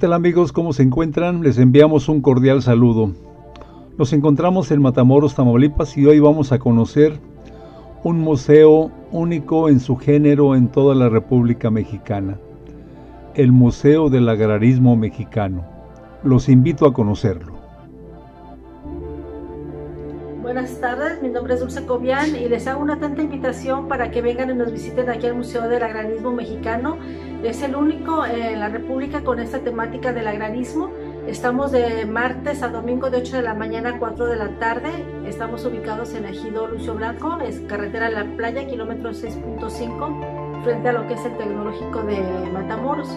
¿Qué tal amigos? ¿Cómo se encuentran? Les enviamos un cordial saludo. Nos encontramos en Matamoros, Tamaulipas y hoy vamos a conocer un museo único en su género en toda la República Mexicana, el Museo del Agrarismo Mexicano. Los invito a conocerlo. Buenas tardes, mi nombre es Dulce Cobian y les hago una tanta invitación para que vengan y nos visiten aquí al Museo del Agrarismo Mexicano. Es el único en la República con esta temática del agrarismo. Estamos de martes a domingo de 8 de la mañana a 4 de la tarde. Estamos ubicados en Ejido Lucio Blanco, es carretera la playa, kilómetro 6.5, frente a lo que es el tecnológico de Matamoros.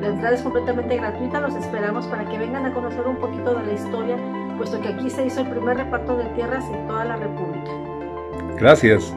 La entrada es completamente gratuita, los esperamos para que vengan a conocer un poquito de la historia, puesto que aquí se hizo el primer reparto de tierras en toda la República. Gracias.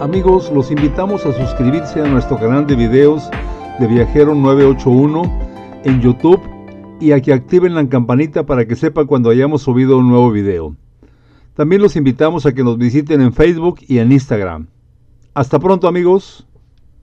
Amigos, los invitamos a suscribirse a nuestro canal de videos de Viajero 981 en YouTube y a que activen la campanita para que sepan cuando hayamos subido un nuevo video. También los invitamos a que nos visiten en Facebook y en Instagram. Hasta pronto amigos.